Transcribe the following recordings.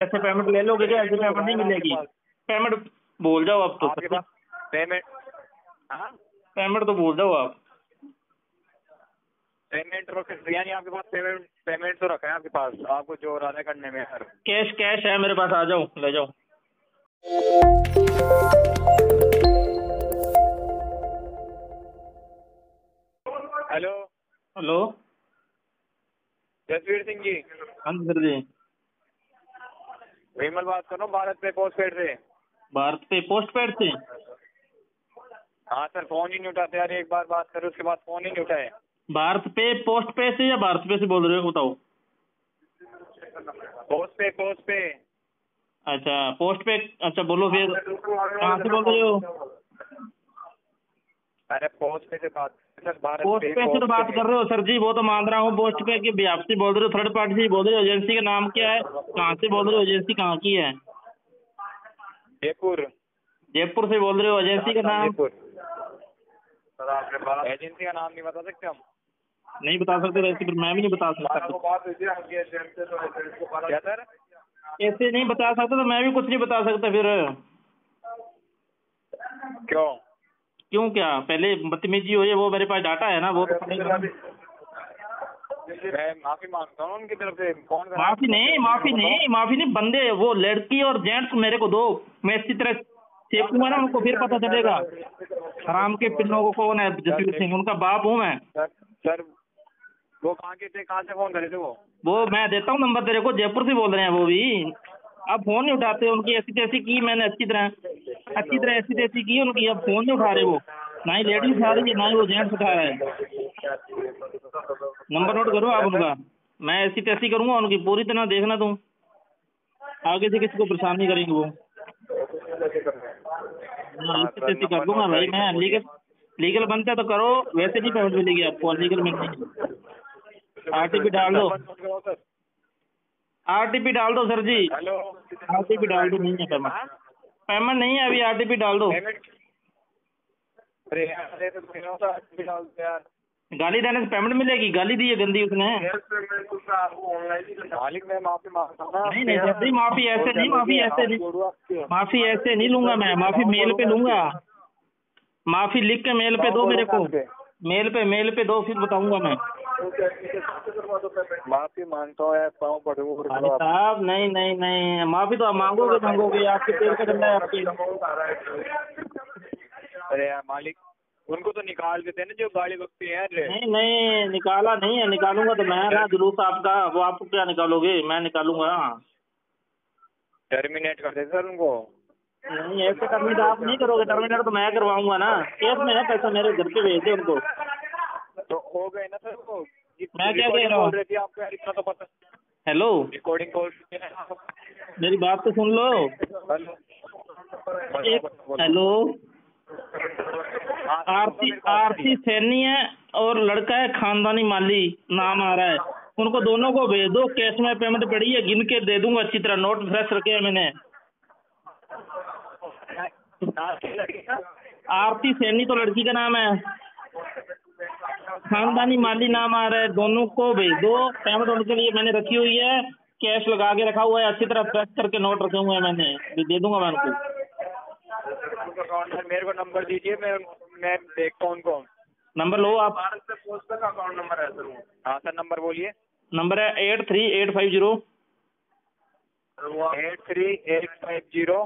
ऐसे पेमेंट ले लोगे क्या? ऐसे पेमेंट नहीं मिलेगी। पेमेंट बोल जाओ अब तो। आपके पेमेंट हाँ? पेमेंट तो बोल जाओ आप। पेमेंट तो यानी आपके पास पेमेंट पेमेंट तो रखा है आपके पास। आपको जो इरादा करने में सर कैश कैश है मेरे पास आ जाओ ले जाओ। हेलो? हेलो? जसवीर सिंह जी। हाँ जी सर जी। विमल बात कर रहा हूँ भारत पे पोस्ट पेड से भारत पे पोस्ट पेड से हाँ सर फ़ोन ही नहीं उठाते यार एक बार बात करो उसके बाद फ़ोन ही नहीं उठाए भारत पे पोस्ट पे से या भारत पे से बोल रहे हो बताओ पोस्ट पे पोस्ट पे अच्छा पोस्ट पे अच्छा बोलो फिर कहाँ से बोल रहे हो अरे पोस्ट पे से बात सर भारत पोस्ट पे से तो बात कर रहे हो सर जी वो तो मान रहा हूँ पोस्ट पे की आपसे बोल रहे हो थर्ड पार्टी से बोल रहे हो एजेंसी का नाम क्या है? कहाँ से बोल रहे हो एजेंसी कहाँ की है? जयपुर। जयपुर से बोल रहे हो एजेंसी का नाम? जयपुर। एजेंसी का नाम नहीं बता सकते हम? नहीं बता सकते वैसे फिर मैं भी नहीं बता सकता। क्या ऐसे नहीं बता सकता तो मैं भी कुछ नहीं बता सकता फिर। क्यों? क्यों क्या? पहले बदतमीजी हो वो मेरे पास डाटा है ना वो तो मैं माफ़ी माँगता हूँ उनकी तरफ़ से। माफ़ी नहीं माफ़ी नहीं माफ़ी नहीं बंदे वो लड़की और जेंट्स मेरे को दो। मैं इसी तरह चेपूँगा ना उनको फिर पता चलेगा। हराम के पिल्लों को कौन है जसवीर सिंह उनका बाप हूँ मैं। सर वो कहाँ के थे? कहाँ से फ़ोन करे थे वो? वो मैं देता हूँ नंबर तेरे को जयपुर से बोल रहे हैं वो भी। अब फ़ोन नहीं उठाते उनकी ऐसी तैसी की मैंने अच्छी तरह। अच्छी तरह ऐसी तैसी की उनकी अब फ़ोन नहीं उठा रहे वो? ना ही लेडीज़ उठा रही है ना ही वो जेंट्स उठा रहा है। नंबर नोट करो आप उनका। मैं ऐसी तैसी करूँगा उनकी पूरी तरह देखना तुम। आगे से किसी को परेशान नहीं करेंगे वो। हाँ, ऐसी तैसी कर दूँगा भाई मैं। लीगल लीगल बनता है तो करो वैसे भी पेमेंट मिलेगी आपको लीगल मिलनी आरटीपी डाल दो। आरटीपी डाल दो सर जी। हेलो आरटीपी डाल दो नहीं है पेमेंट पेमेंट नहीं है अभी आरटीपी डाल दो। अरे यार तो मेरा आज भी डाल दो यार। गाली देने से पेमेंट मिलेगी गाली दी है गंदी उसने। मालिक मैं माफ़ी माँगता हूँ नहीं नहीं सर जी माफ़ी ऐसे नहीं माफ़ी ऐसे नहीं। माफ़ी ऐसे नहीं लूँगा मैं माफ़ी मेल पे लूँगा। माफ़ी लिख के मेल पे दो मेरे को। मेल पे मेल पे दो फिर बताऊँगा मैं। माफ़ी माँगता हूँ यार पाँव पड़े साहब नहीं नहीं नहीं माफ़ी तो आप मांगोगे मांगोगे आपके पेड़ का डंडा है आपके अरे यार मालिक उनको तो निकाल देते ना जो गाड़ी बकते हैं नहीं नहीं निकाला नहीं है निकालूँगा तो मैं ना जुलूस आपका वो आप क्या निकालोगे मैं निकालूँगा। टर्मिनेट कर देते सर उनको। नहीं ऐसे टर्मिनेट आप नहीं करोगे टर्मिनेट तो मैं करवाऊँगा ना। केस में है पैसा मेरे घर पे भेज दे उनको। तो हो गए ना सर वो? मैं क्या कह रहा हूँ? आपको इतना तो पता हेलो रिकॉर्डिंग कॉल मेरी बात तो सुन लो। हेलो? आरती आरती सैनी है और लड़का है खानदानी माली नाम आ रहा है। उनको दोनों को भेज दो कैश में पेमेंट पड़ी है गिन के दे दूँगा अच्छी तरह। नोट फ्रेश रखे हैं मैंने। आरती सैनी तो लड़की का नाम है। खानदानी माली नाम आ रहा है दोनों को भेज। दो पेमेंट उनके लिए मैंने रखी हुई है। कैश लगा के रखा हुआ है। अच्छी तरह प्रेस करके नोट रखे हुए हैं मैंने। दे दूँगा मैं उनको। मेरे को नंबर दीजिए मैं मैं देखता हूँ उनको। नंबर लो आप। भारत से पोस्ट का अकाउंट नंबर है सर हाँ सर नंबर बोलिए। नंबर है eight three eight five zero eight three eight five zero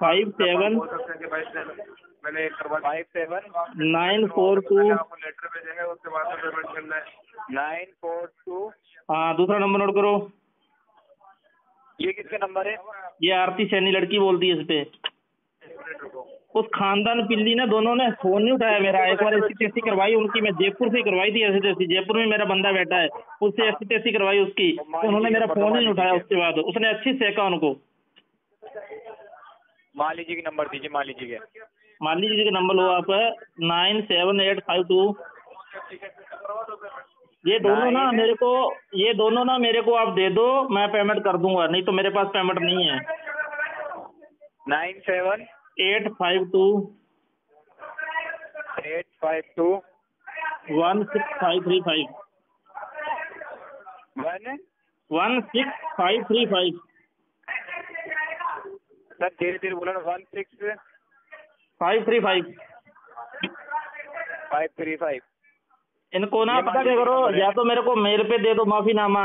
five seven मैंने five seven nine four two आपको लेटर भेजेंगे उसके बाद में पेमेंट करना है। नाइन फोर टू हाँ दूसरा नंबर नोट करो। ये किसका नंबर है? ये आरती सैनी लड़की बोलती है इस पे। उस खानदान पिल्ली ने दोनों ने फ़ोन नहीं उठाया मेरा। एक बार ऐसी टेस्टी करवाई उनकी मैं जयपुर से करवाई थी ऐसी टेस्टी जयपुर में मेरा बंदा बैठा है उससे ऐसी टेस्टी करवाई उसकी। तो उन्होंने मेरा फ़ोन ही नहीं उठाया उसके बाद। उसने अच्छी सेका उनको। माली जी की नंबर दीजिए माली जी के। माली जी का नंबर लो आप nine seven eight five two. ये दोनों ना मेरे को ये दोनों ना मेरे को आप दे दो मैं पेमेंट कर दूँगा नहीं तो मेरे पास पेमेंट नहीं है। Nine seven eight five two. Eight five two. One six five three five. One? One six five three five. Sir धीरे धीरे बोला one six five three five five three five इनको ना पता क्या करो या तो मेरे को मेल पे दे दो माफीनामा।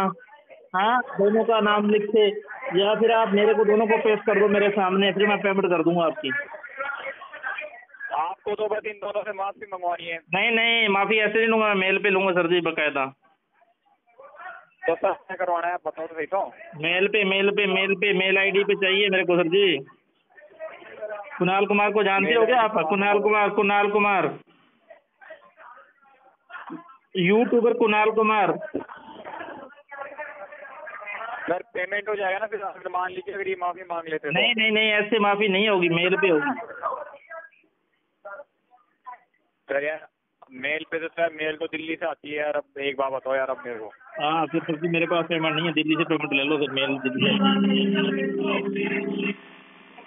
हाँ दोनों का नाम लिख के या फिर आप मेरे को दोनों को पेश कर दो मेरे सामने फिर मैं पेमेंट कर दूँगा आपकी। आपको तो बस इन दोनों से माफ़ी मंगवानी है। नहीं नहीं माफ़ी ऐसे नहीं लूँगा मेल पे लूँगा सर जी बकायदा। तो सर करवाना है बताओ तो सही तो। मेल पे मेल पे मेल पे मेल आईडी पे चाहिए मेरे को सर जी। कुणाल कुमार को जानते हो क्या आप? Kunal Kumar Kunal Kumar. YouTuber Kunal Kumar. Sir payment हो जाएगा ना फिर अगर मान लीजिए अगर ये माफ़ी मांग लेते तो। नहीं नहीं नहीं ऐसे माफ़ी नहीं होगी मेल पे होगी। सर यार मेल पे तो सर मेल तो दिल्ली से आती है यार अब एक बार बताओ यार अब मेरे को। हाँ फिर सर जी मेरे पास पेमेंट नहीं है दिल्ली से पेमेंट ले लो फिर मेल दिल्ली से।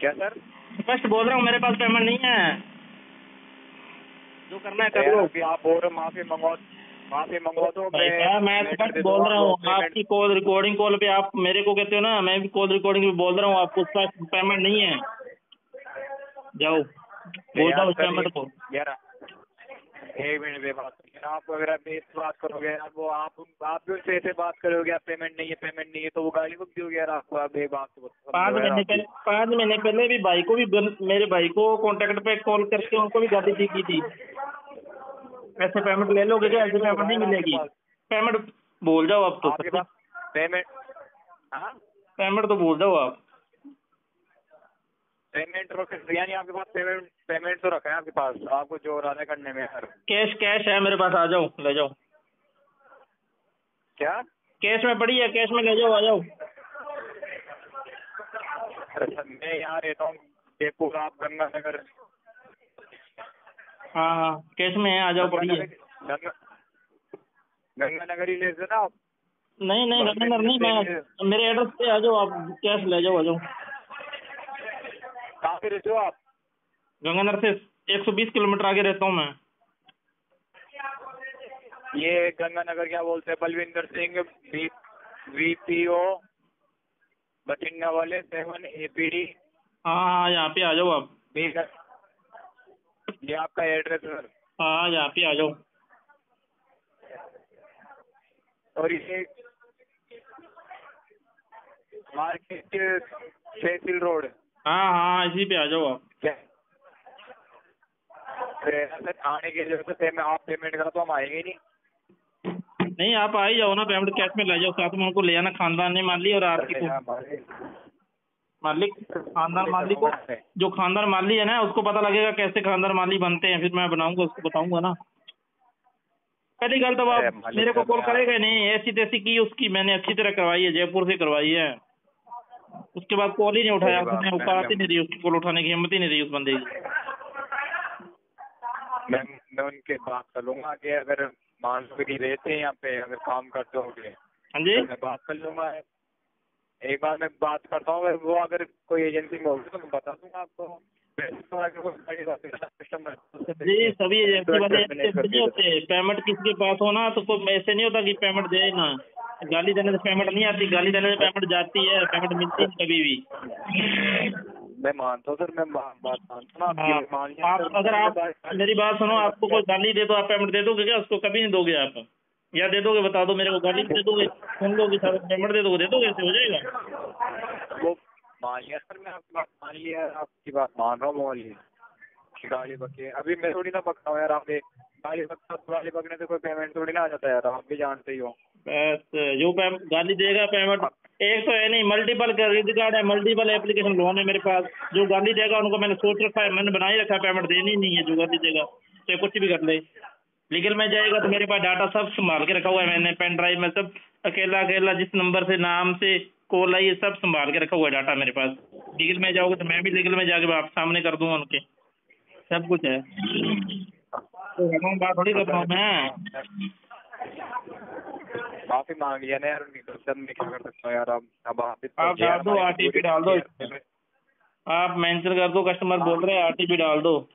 क्या सर स्पष्ट बोल रहा हूँ मेरे पास पेमेंट नहीं है। जो करना है कर लो। आप बोल रहे हो माफ़ी मंगवा माफ़ी मंगवा दो मैं मैं स्पष्ट बोल रहा हूँ आपकी कॉल रिकॉर्डिंग कॉल पे आप मेरे को कहते हो ना मैं भी कॉल रिकॉर्डिंग पे बोल रहा हूँ आपको स्पष्ट पेमेंट नहीं है। जाओ बोल रहा दो पेमेंट को। यार एक मिनट पे बात करिए आप अगर आप मेरे से बात करोगे यार वो आप आप भी उससे ऐसे बात करोगे आप पेमेंट नहीं है पेमेंट नहीं है तो वो गाली को दोगे यार आपको आप एक बात पाँच महीने पहले पाँच महीने पहले भी भाई को भी मेरे भाई को कांटेक्ट पे कॉल करके उनको भी गाली दी की थी। ऐसे पेमेंट ले लोगे क्या? ऐसे पेमेंट नहीं मिलेगी। पेमेंट बोल जाओ आप तो पास पेमेंट हाँ। पेमेंट तो बोल जाओ आप। पेमेंट रखे यानी आपके पास पेमेंट पेमेंट तो रखा है आपके पास। आपको जो है करने में यार कैश कैश है मेरे पास आ जाओ ले जाओ। क्या? कैश में पड़ी है कैश में ले जाओ आ जाओ। सर मैं यहाँ रहता हूँ जयपुर आप गंगानगर हाँ हाँ कैश में है आ जाओ पड़ी है। गंगा गंगानगर ही ले आप। नहीं नहीं गंगानगर नहीं मैं मेरे एड्रेस पे आ जाओ आप कैश ले जाओ आ जाओ। कहाँ पे रहते हो आप? गंगानगर से 120 किलोमीटर आगे रहता हूँ मैं। ये गंगानगर क्या बोलते हैं? बलविंदर सिंह वी वीपीओ बठिंडा वाले सेवन एपीडी। हाँ हाँ यहाँ पे आ जाओ आप। ये आपका एड्रेस है। सर हाँ हाँ यहाँ पे आ जाओ। और ये मार्केट तहसील रोड। हाँ हाँ इसी पे आ जाओ आप। सर आने के लिए तो पेमेंट आप पेमेंट करा तो हम आएँगे नहीं। नहीं आप आ ही जाओ ना पेमेंट कैश में ले जाओ। साथ में उनको ले आना खानदान ने मान ली और आपकी मालिक खानदान माली को। जो खानदान माली है ना उसको पता लगेगा कैसे खानदान माली बनते हैं। फिर मैं बनाऊँगा उसको बताऊँगा ना। पहली गल तो आप मेरे को कॉल करेगा नहीं। ऐसी तैसी की उसकी मैंने अच्छी तरह करवाई है जयपुर से करवाई है। उसके बाद कॉल ही नहीं उठाया उसने औकात ही नहीं रही उसकी कॉल उठाने की हिम्मत ही नहीं रही उस बंदे की। मैं मैं उनके बात कर लूँगा कि अगर मान लो कि रहते हैं यहाँ पे अगर काम करते होंगे हाँ जी। तो मैं बात कर लूँगा। एक बार मैं बात करता हूँ वो अगर कोई एजेंसी में होगी तो मैं बता दूँगा आपको। जी सभी एजेंसी वाले ऐसे नहीं होते पेमेंट किसके पास हो ना तो कोई ऐसे नहीं होता कि पेमेंट दे ना। गाली देने से पेमेंट नहीं आती गाली देने से पेमेंट जाती है पेमेंट मिलती है कभी भी। मैं मानता हूँ सर मैं बात मानता हूँ आप अगर आप मेरी बात सुनो आपको कोई गाली दे तो आप पेमेंट दे दोगे क्या? उसको कभी नहीं दोगे आप। या दे दोगे बता दो मेरे को गाली दे दोगे सुन लोगे पेमेंट दे दोगे दे दोगे ऐसे हो जाएगा। सर मैं आपकी बात मान लिया आपकी बात मान रहा हूँ गाली अभी मैं थोड़ी ना हूँ यार आप गाली हूँ, गाली से कोई पेमेंट थोड़ी ना आ जाता है यार आप भी जानते ही हो। बस जो गाली देगा पेमेंट एक तो है नहीं मल्टीपल क्रेडिट कार्ड है मल्टीपल एप्लीकेशन लोन है मेरे पास। जो गाली देगा उनको मैंने सोच रखा है मैंने बना ही रखा है पेमेंट देनी नहीं है जो गाली देगा चाहे कुछ भी कर ले। लीगल में जाएगा तो मेरे पास डाटा सब संभाल के रखा हुआ है मैंने पेन ड्राइव में सब अकेला अकेला जिस नंबर से नाम से कॉल आई है सब संभाल के रखा हुआ है डाटा मेरे पास। लीगल में जाओगे तो मैं भी लीगल में जाके आप सामने कर दूँगा उनके। सब कुछ है। तो बात थोड़ी कर रहा हूँ मैं। माफ़ी मांग लिया ना यार उनकी तो। क्या कर सकता हूँ यार अब। अब आप डाल दो, पूरी- डाल दो। आप मेंशन कर दो कस्टमर बोल रहे हैं आरटीपी डाल दो।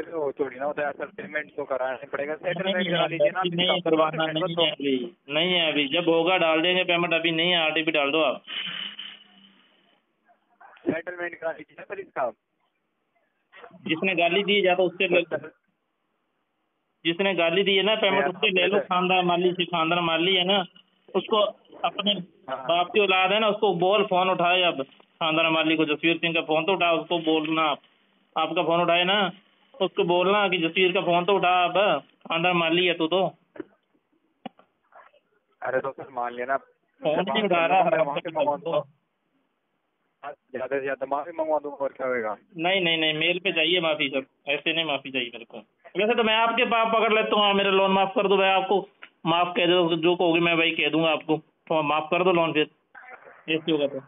ऐसे वो थोड़ी ना होता है सर पेमेंट तो कराना पड़ेगा। सेटलमेंट नहीं करा लीजिए ना नहीं करवाना नहीं है अभी नहीं है अभी। जब होगा डाल देंगे पेमेंट अभी नहीं है आरटीपी डाल दो आप। सेटलमेंट करा लीजिए ना प्लीज़ साहब जिसने गाली दी या तो उससे जिसने गाली दी है ना पेमेंट उससे ले लो। खानदार माली से खानदार माली है ना उसको अपने हाँ। बाप की औलाद है ना उसको बोल फ़ोन उठाए अब। खानदान माली को जसवीर सिंह का फ़ोन तो उठा उसको बोलना आप। आपका फ़ोन उठाए ना। उसको बोलना कि जसवीर का फ़ोन तो उठा अब खानदार माली है तू तो। अरे तो सर मान लिया ना फ़ोन नहीं उठा रहा हराम वहाँ से मंगवा तो। ज़्यादा से ज़्यादा माफ़ी मंगवा दूँगा और क्या होगा नहीं नहीं नहीं मेल पे चाहिए माफ़ी सर ऐसे नहीं माफ़ी चाहिए मेरे को। वैसे तो मैं आपके पाप पकड़ लेता हूँ आप मेरा लोन माफ़ कर दो भाई आपको माफ़ कह दो जो कहोगे मैं भाई कह दूँगा आपको। तो माफ़ कर दो लोन फिर ऐसे होगा तो।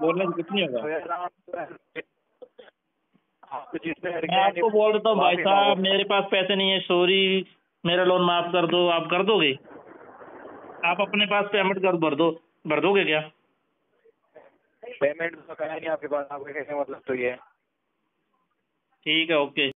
बोलने से कुछ नहीं तो होगा आप आपको जिसमें मैं आपको बोल देता हूँ भाई साहब मेरे पास पैसे नहीं है सॉरी मेरा लोन माफ़ कर दो आप कर दोगे? आप अपने पास पेमेंट कर भर दो भर दोगे क्या? पेमेंट तो करा नहीं आपके पास आपके कैसे मतलब तो ये ठीक है ओके